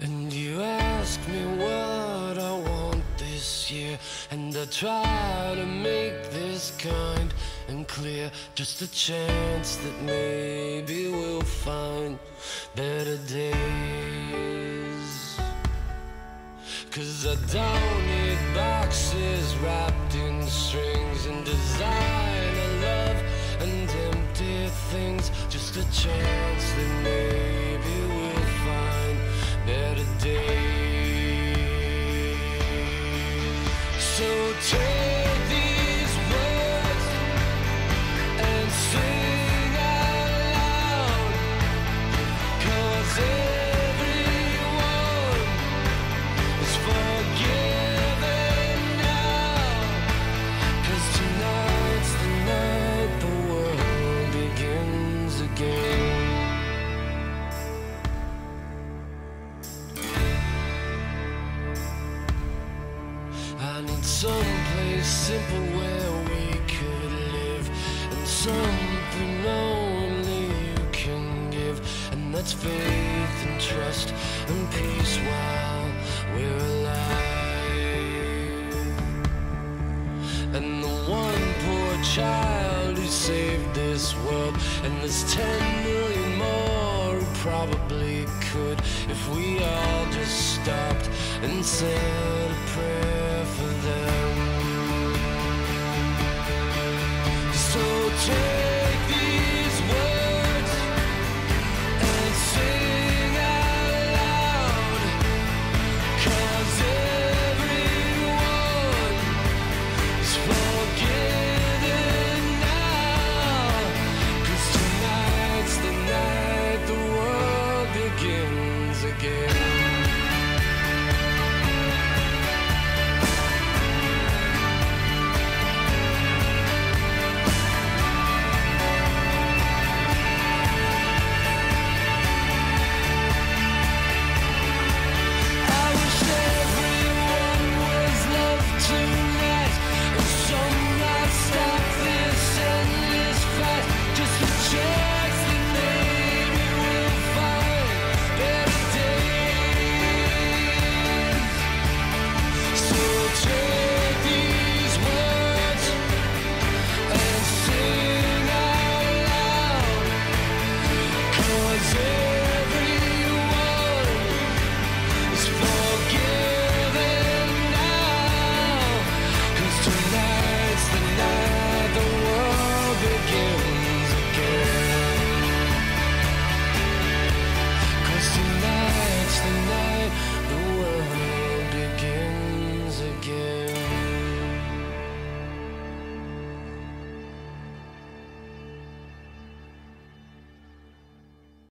And you ask me what I want this year, and I try to make this kind and clear. Just a chance that maybe we'll find better days. Cause I don't need boxes wrapped in strings and designer love and empty things. Just a chance that maybe someplace simple where we could live, and something only you can give, and that's faith and trust and peace while we're alive. And the one poor child who saved this world, and there's ten million more probably could if we all just stopped and said a prayer for them.